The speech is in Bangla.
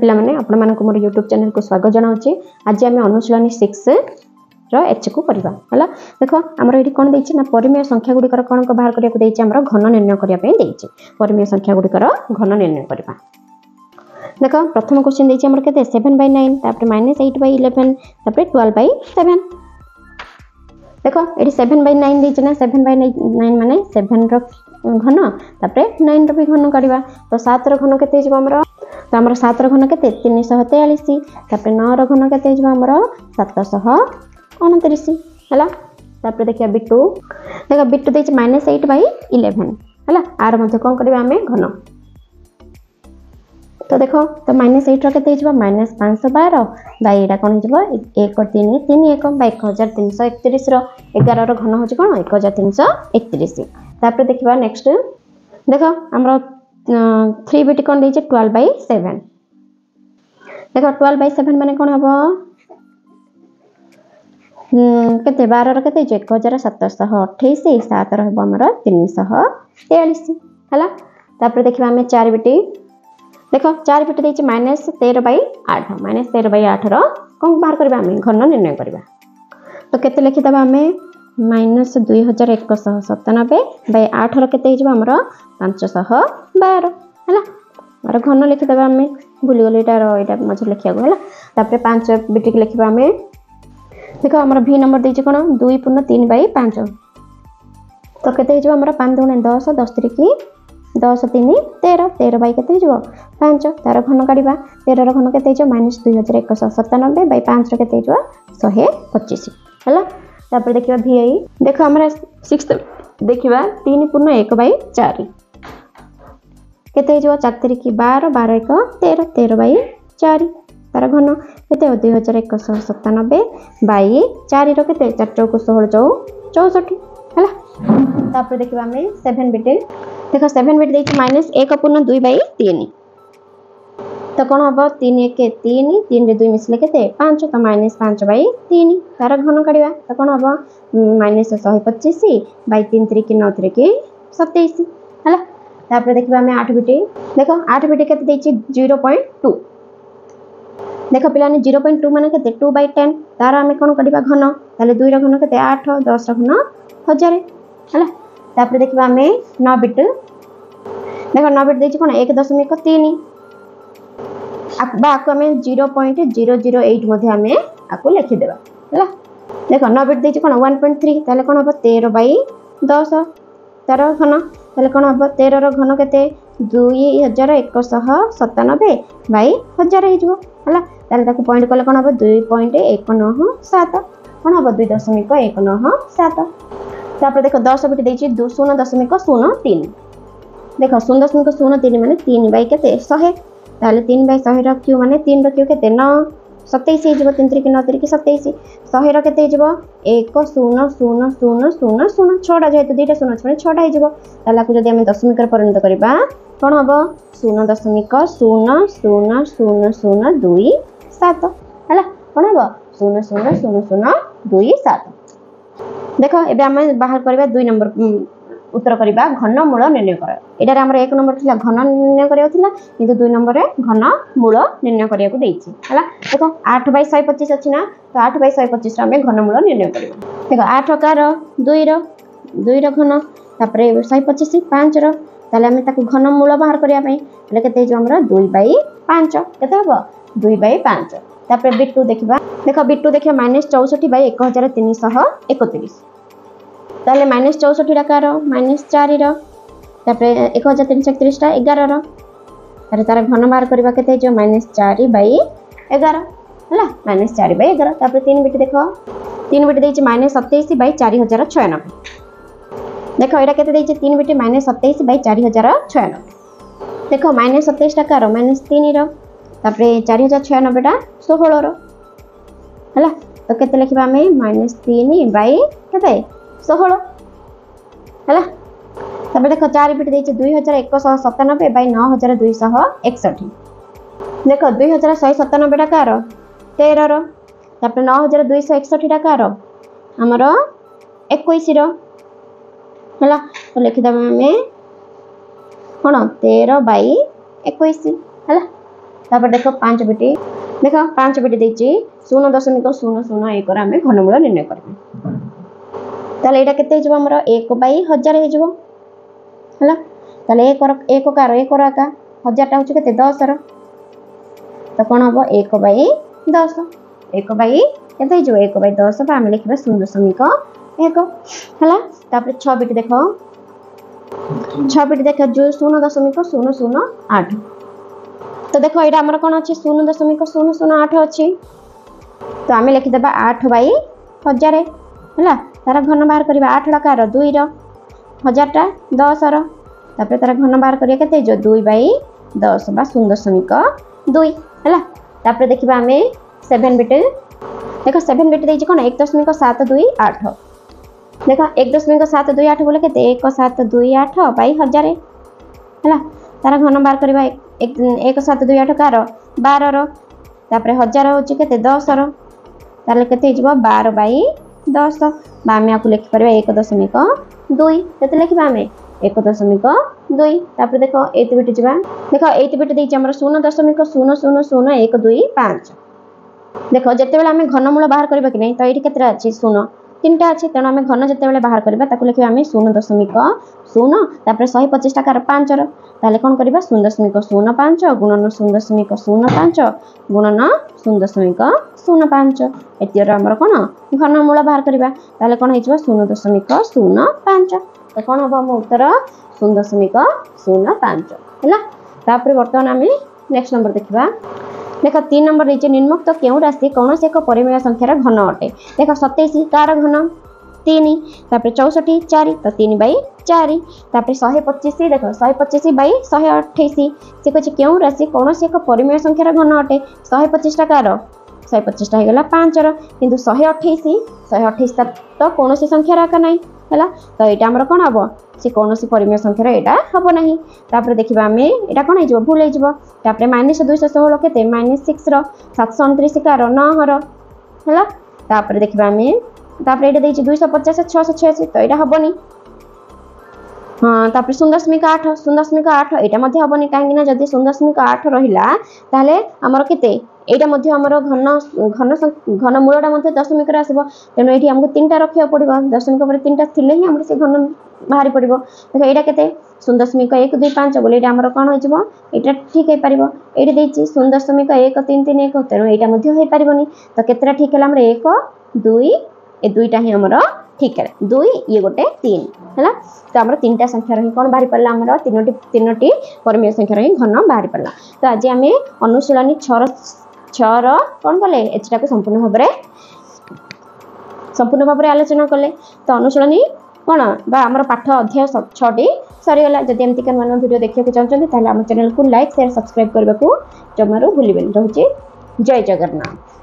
ପିଲାମାନେ ଆପଣମାନଙ୍କୁ ମୋର ୟୁଟ୍ୟୁବ୍ ଚ୍ୟାନେଲ୍କୁ ସ୍ୱାଗତ ଜଣାଉଛି ଆଜି ଆମେ ଅନୁଶୀଳନୀ ସିକ୍ସର ଏଚ୍କୁ କରିବା ହେଲା ଦେଖ ଆମର ଏଠି କ'ଣ ଦେଇଛି ନା ପରିମେୟ ସଂଖ୍ୟା ଗୁଡ଼ିକର କ'ଣ ବାହାର କରିବାକୁ ଦେଇଛି ଆମର ଘନ ନିର୍ଣ୍ଣୟ କରିବା ପାଇଁ ଦେଇଛି ପରିମେୟ ସଂଖ୍ୟା ଗୁଡ଼ିକର ଘନ ନିର୍ଣ୍ଣୟ କରିବା ଦେଖ ପ୍ରଥମ କୋଶ୍ଚିନ୍ ଦେଇଛି ଆମର କେତେ ସେଭେନ୍ ବାଇ ନାଇନ୍ ତାପରେ ମାଇନସ୍ ଏଇଟ୍ ବାଇ ଇଲେଭେନ୍ ତାପରେ ଟୁଏଲ୍ଭ ବାଇ ସେଭେନ୍ ଦେଖ ଏଠି ସେଭେନ୍ ବାଇ ନାଇନ୍ ଦେଇଛି ନା ସେଭେନ୍ ବାଇ ନାଇନ୍ ମାନେ ସେଭେନ୍ର ଘନ ତାପରେ ନାଇନ୍ର ବି ଘନ କାଢ଼ିବା ତ ସାତର ଘନ କେତେ ହେଇଯିବ ଆମର ତ ଆମର ସାତର ଘନ କେତେ ତିନିଶହ ତେୟାଳିଶ ତାପରେ ନଅର ଘନ କେତେ ହେଇଯିବ ଆମର ସାତଶହ ଅଣତିରିଶ ହେଲା ତାପରେ ଦେଖିବା ବିଟୁ ଦେଖ ବିଟୁ ଦେଇଛି ମାଇନସ୍ ଏଇଟ୍ ବାଇ ଇଲେଭେନ୍ ହେଲା ଆର ମଧ୍ୟ କ'ଣ କରିବା ଆମେ ଘନ ତ ଦେଖ ତ ମାଇନସ୍ ଏଇଟ୍ର କେତେ ହେଇଯିବ ମାଇନସ୍ ପାଞ୍ଚଶହ ବାର ବାଇ ଏଇଟା କ'ଣ ହେଇଯିବ ଏକ ତିନି ତିନି ଏକ ବା ଏକ ହଜାର ତିନିଶହ ଏକତିରିଶର ଏଗାରର ଘନ ହେଉଛି କ'ଣ ଏକ ହଜାର ତିନିଶହ ଏକତିରିଶ ତାପରେ ଦେଖିବା ନେକ୍ସଟ ଦେଖ ଆମର three B T by seven देख ट्वेल्व बै सेवेन मान कौन हम के बार एक हजार सतश अठाईस सतर हम आम तीन शह तेयास है देखा आम चार बीटी देख चार बीट देखिए माइनस तेर बै आठ माइनस तेर बै आठ रहा बाहर घन निर्णय करवा तो कैसे लिखिदा आम ମାଇନସ୍ ଦୁଇ ହଜାର ଏକଶହ ସତାନବେ ବାଇ ଆଠର କେତେ ହେଇଯିବ ଆମର ପାଞ୍ଚଶହ ବାର ହେଲା ଆର ଘନ ଲେଖିଦେବା ଆମେ ଭୁଲିଗଲି ଏଇଟା ଏଇଟା ମଝିରେ ଲେଖିବାକୁ ହେଲା ତାପରେ ପାଞ୍ଚ ବିଟିକି ଲେଖିବା ଆମେ ଦେଖ ଆମର ଭି ନମ୍ବର ଦେଇଛି କ'ଣ ଦୁଇ ପୂର୍ଣ୍ଣ ତିନି ବାଇ ପାଞ୍ଚ ତ କେତେ ହେଇଯିବ ଆମର ପାଞ୍ଚ ଦୁଣେ ଦଶ ଦଶ ତିରିକି ଦଶ ତିନି ତେର ତେର ବାଇ କେତେ ହେଇଯିବ ପାଞ୍ଚ ତାର ଘନ କାଢ଼ିବା ତେରର ଘନ କେତେ ହେଇଯିବ ମାଇନସ୍ ଦୁଇ ହଜାର ଏକଶହ ସତାନବେ ବାଇ ପାଞ୍ଚର କେତେ ହେଇଯିବ ଶହେ ପଚିଶ ହେଲା तापर देखा भि आई देख आम सिक्स देखा तीन पूर्ण एक बै चार के चार बार बार एक तेर तेर बै चार तार घन के दुई हजार एक शह सतानबे बै चार चार षोह चौ चौष्टि है देखा आम सेभेन बिट देख सेभेन बिट दे माइनस एक पूर्ण दुई बै तीन तो कौन हम तीन एक तीन तीन दुई मिसले के पाँच तो माइनस पाँच बै तीन तार घन काढ़ा तो कौन हम माइनस शहे पचीस बै तीन तीर कि नौ तीर कि सतैश है देखा आम आठ बिटे देख आठ बिटे के जीरो पॉइंट टू देख पे जीरो पॉइंट टू मैंने टू बै टेन तार आम कौन का घन तेल दुई रन के आठ दस घन हजार है देखा आम नौ बिट देख नौ बिट दे कौन एक दशमिक तीन zero point zero zero eight बोधे आम आपको लिखीदे देख नबीट देखिए कौन वन पॉइंट थ्री तेल कौन हम तेर बै दस तेर घन तेल कौन हम तेर रन के दुई हजार एकश सतानबे बै हजार होगा पॉइंट कले कौन हम दुई पॉइंट एक नौ सात कौन हम दुई दशमिक एक नौ सात ताप देख दस बीट दे शून दशमिक शून तीन देख शून दशमिक शून तीन मानते शहे ତାହେଲେ ତିନି ବାଇ ଶହେର କ୍ୟୁ ମାନେ ତିନିର କ୍ୟୁ କେତେ ନଅ ସତେଇଶ ହେଇଯିବ ତିନି ତିରିକି ନଅ ତିରିକି ସତେଇଶ ଶହେର କେତେ ହେଇଯିବ ଏକ ଶୂନ ଶୂନ ଶୂନ ଶୂନ ଶୂନ ଛଅଟା ଯେହେତୁ ଦୁଇଟା ଶୂନ ଶୂନ ଛଅଟା ହେଇଯିବ ତାହେଲେ ଆକୁ ଯଦି ଆମେ ଦଶମିକରେ ପରିଣତ କରିବା କ'ଣ ହେବ ଶୂନ ଦଶମିକ ଶୂନ ଶୂନ ଶୂନ ଶୂନ ଦୁଇ ସାତ ହେଲା କ'ଣ ହେବ ଶୂନ ଶୂନ ଶୂନ ଶୂନ ଦୁଇ ସାତ ଦେଖ ଏବେ ଆମେ ବାହାର କରିବା ଦୁଇ ନମ୍ବର উত্তর করা ঘনমূল নির্ণয় কর এটার আমার এক নম্বর লা ঘন নির্ণয় করা কিন্তু দুই নম্বরে ঘনমূল নির্ণয় করা হল দেখ আট বাই শহে পঁচিশ অছি না তো আট বাই শহে পঁচিশর আমি ঘনমূল নির্ণয় করব দেখ আট কার দুইর দুইর ঘন তাপরে শহে পঁচিশ পাঁচর তাহলে আমি তাকে ঘনমূল বাহার করা তাহলে কেতে হয়েছে আমার দুই বাই পাঁচ কেতে হব দুই বাই পাঁচ তাপরে বিটু দেখবা দেখ বিটু দেখবা মাইনাস চৌষঠি বাই এক হাজার তিনশহ একত্রিশ তাহলে মাইনাস চৌষট্টি টাকার মাইনাস চারির তারপরে এক হাজার তিনশো একত্রিশটা এগারর তাহলে তার ঘন বার করা কেতে হয়েছে মাইনাস চারি বাই এগার ହେଲା ମାଇନସ୍ ଚାରି ବାଇ ଏଗାର ତାପରେ ତିନି ବିଟି ଦେଖ ତିନି ବିଟି ଦେଇଛି ମାଇନସ୍ ସତେଇଶ ବାଇ ଚାରି ହଜାର ଛୟାନବେ ଦେଖ ଏଇଟା କେତେ ଦେଇଛି ତିନି ବିଟି ମାଇନସ୍ ସତେଇଶ ବାଇ ଚାରି ହଜାର ଛୟାନବେ ଦେଖ ମାଇନସ୍ ସତେଇଶ ଟଙ୍କାର ମାଇନସ୍ ତିନିର ତାପରେ ଚାରି ହଜାର ଛୟାନବେଟା ଷୋହଳର ହେଲା ତ କେତେ ଲେଖିବା ଆମେ ମାଇନସ୍ ତିନି ବାଇ କେତେ ଷୋହଳ ହେଲା ତାପରେ ଦେଖ ଚାରି ପିଟି ଦେଇଛି ଦୁଇ ହଜାର ଏକଶହ ସତାନବେ ବାଇ ନଅ ହଜାର ଦୁଇଶହ ଏକଷଠି ଦେଖ ଦୁଇ ହଜାର ଶହେ ସତାନବେଟା କାହାର ତେରର ତାପରେ ନଅ ହଜାର ଦୁଇଶହ ଏକଷଠିଟା କାହାର ଆମର ଏକୋଇଶର ହେଲା ଲେଖିଦେବା ଆମେ କ'ଣ ତେର ବାଇ ଏକୋଇଶ ହେଲା ତାପରେ ଦେଖ ପାଞ୍ଚ ପିଟି ଦେଖ ପାଞ୍ଚ ପିଟି ଦେଇଛି ଶୂନ ଦଶମିକ ଶୂନ ଶୂନ ଏକର ଆମେ ଘନମୂଳ ନିର୍ଣ୍ଣୟ କରିବା তাহলে এটা কেতে হয়ে আমার এক বাই হাজার হয়ে হল তাহলে একর এক কার একর একা হাজারটা হচ্ছে কেতে দশর তো কোণ হব এক বাই দশ এক বাই কেতে হয়ে এক বাই দশ বা আমি লিখবে শূন্য দশমিক এক হল তাপরে ছবিটি দেখ ছবিটি দেখ শূন্য দশমিক শূন্য শূন্য আট তো দেখো এটা আমার কোণ আছে শূন্য দশমিক শূন্য শূন্য আট অ তো আমি লিখিদেবা আট বাই হাজার হলা তার ঘন বাহার କରିବା আঠ লକାର দুইର ହଜାରଟା ଦଶର ତାପରେ ତାର ଘନ ବାହାର କରିବା କେତେ ହେଇଯିବ ଦୁଇ ବାଇ ଦଶ ବା ଶୂନ ଦଶମିକ ଦୁଇ ହେଲା ତାପରେ ଦେଖିବା ଆମେ ସେଭେନ୍ ବିଟ୍ ଦେଖ ସେଭେନ୍ ବିଟ୍ ଦେଇଛି କ'ଣ ଏକ ଦଶମିକ ସାତ ଦୁଇ ଆଠ ଦେଖ ଏକ ଦଶମିକ ସାତ ଦୁଇ ଆଠ ବୋଲେ କେତେ ଏକ ସାତ ଦୁଇ ଆଠ ବାଇ ହଜାର ହେଲା ତାର ଘନ ବାହାର କରିବା ଏକ ସାତ ଦୁଇ ଆଠ କାର ବାରର ତାପରେ ହଜାର ହେଉଛି କେତେ ଦଶର ତାହେଲେ କେତେ ହେଇଯିବ ବାର ବାଇ দশ আমি আপু লেখিপারা এক দশমিক দুই কেতে লেখা আমি এক দশমিক দুই তাপরে দেখ এইতে বিট যা দেখ এইতে বিট দিয়েছি আমার শূন্য দশমিক শূন্য শূন্য শূন্য এক দুই পাঁচ দেখ যেতবে আমি ঘনমূল বাহার করা কি না তো এইটি কেতটা আছে শূন্য তিনটা আছে তেমন আমি ঘন যেতবে বাহার করা তাকে লিখবা আমি শূন্য দশমিক শূন্য তাপরে শহে পঁচিশ টাকার পাঁচর তাহলে কম করা শূন্য দশমিক শূন্য পাঁচ গুণন শূন্য দশমিক শূন্য পাঁচ গুণন শূন্য দশমিক শূন্য পাঁচ এতির আমার কোণ ঘনমূল বাহার করা তাহলে কোণ হয়ে শূন্য দশমিক শূন্য পাঁচ তো কোণ হব আমার উত্তর শূন্য দশমিক শূন্য পাঁচ হল তাপরে বর্তমান আমি নেক্সট নম্বর দেখা দেখ তিন নম্বর নিচে নিম্নোକ୍ত কেউ রাশি কৌশি এক পরিমেয় সংখ্যার ঘন অটে দেখ সতেইশ কার ঘন ତିନି ତାପରେ ଚଉଷଠି ଚାରି ତ ତିନି ବାଇ ଚାରି ତାପରେ ଶହେ ପଚିଶ ଦେଖ ଶହେ ପଚିଶ ବାଇ ଶହେ ଅଠେଇଶ ସେ କହୁଛି କେଉଁ ରାଶି କୌଣସି ଏକ ପରିମେୟ ସଂଖ୍ୟାର ଘନ ଅଟେ ଶହେ ପଚିଶଟା କାର ଶହେ ପଚିଶଟା ହେଇଗଲା ପାଞ୍ଚର କିନ୍ତୁ ଶହେ ଅଠେଇଶ ଶହେ ଅଠେଇଶଟା ତ କୌଣସି ସଂଖ୍ୟାର ଆକା ନାହିଁ ହେଲା ତ ଏଇଟା ଆମର କ'ଣ ହେବ ସେ କୌଣସି ପରିମେୟ ସଂଖ୍ୟାର ଏଇଟା ହେବ ନାହିଁ ତାପରେ ଦେଖିବା ଆମେ ଏଇଟା କ'ଣ ହେଇଯିବ ଭୁଲ ହେଇଯିବ ତାପରେ ମାଇନସ୍ ଦୁଇଶହ ଷୋହଳ କେତେ ମାଇନସ୍ ସିକ୍ସର ସାତଶହ ଅଣତିରିଶ କାର ନଅର ହେଲା ତାପରେ ଦେଖିବା ଆମେ ତାପରେ ଏଇଟା ଦେଇଛି ଦୁଇଶହ ପଚାଶ ଛଅଶହ ଛୟାଅଶୀ ତ ଏଇଟା ହେବନି ହଁ ତାପରେ ଶୂନ ଦଶମିକ ଆଠ ଶୂନ ଦଶମିକ ଆଠ ଏଇଟା ମଧ୍ୟ ହେବନି କାହିଁକିନା ଯଦି ଶୂନ ଦଶମିକ ଆଠ ରହିଲା ତାହେଲେ ଆମର କେତେ এইটা মধ্যে আমার ঘন ঘন ঘন মূলটা মধ্যে দশমিকরে আসব তেমন এটি আমাকে তিনটা রক্ষা পড়ব দশমিক পরে তিনটা থিলে হি আমার সে ঘন বাহারি পড়ব দেখো এইটা কে শূন্য দশমিক এক দুই পাঁচ বলে এটা আমার কম হয়ে এটা ঠিক হয়ে পার এইটি দিয়েছি শূন্য দশমিক এক তিন তিন এক তেমন এইটা মধ্যে হয়ে পারবনি তো কতটা ঠিক হল আমার এক দুই এ দুইটা হি আমার ঠিক হল দুই ইয়ে গোটে তিন হ্যাঁ তো আমার তিনটা সংখ্যা হি কম বাহারি পারা আমার তিনোটি তিনোটি পরমীয় সংখ্যা হি ঘন বাহারি পারা তো আজ আমি অনুশীলনী ছর ଛଅର କ'ଣ କଲେ ଏଥିଟାକୁ ସମ୍ପୂର୍ଣ୍ଣ ଭାବରେ ସମ୍ପୂର୍ଣ୍ଣ ଭାବରେ ଆଲୋଚନା କଲେ ତ ଅନୁଶୀଳନୀ କ'ଣ ବା ଆମର ପାଠ ଅଧ୍ୟାୟ ଛଅଟି ସରିଗଲା ଯଦି ଏମିତିକା ନୂଆ ନୂଆ ଭିଡ଼ିଓ ଦେଖିବାକୁ ଚାହୁଁଛନ୍ତି ତାହେଲେ ଆମ ଚ୍ୟାନେଲକୁ ଲାଇକ୍ ସେୟାର ସବସ୍କ୍ରାଇବ୍ କରିବାକୁ ଜମାରୁ ଭୁଲିବେନି ରହୁଛି ଜୟ ଜଗନ୍ନାଥ